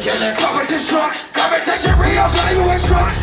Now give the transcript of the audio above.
killing. Competition, competition real, value extra.